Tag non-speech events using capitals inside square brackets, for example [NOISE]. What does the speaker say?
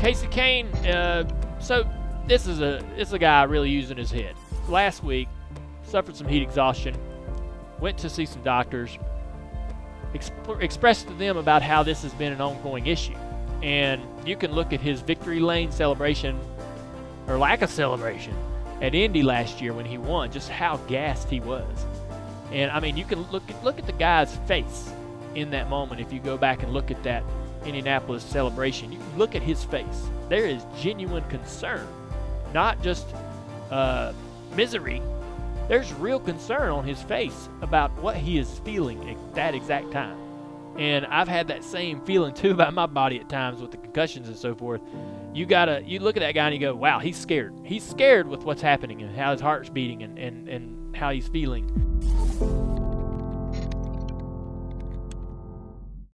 Kasey Kahne, Uh, so this is a this is a guy really using his head. Last week, suffered some heat exhaustion. Went to see some doctors. Exp- expressed to them about how this has been an ongoing issue, and you can look at his victory lane celebration or lack of celebration at Indy last year when he won, just how gassed he was. And I mean, you can look at, look at the guy's face in that moment. If you go back and look at that Indianapolis celebration, you look at his face. There is genuine concern, not just uh, misery. There's real concern on his face about what he is feeling at that exact time. And I've had that same feeling too [LAUGHS] about my body at times with the concussions and so forth. You gotta you look at that guy and you go, wow, he's scared. He's scared with what's happening and how his heart's beating and, and, and how he's feeling.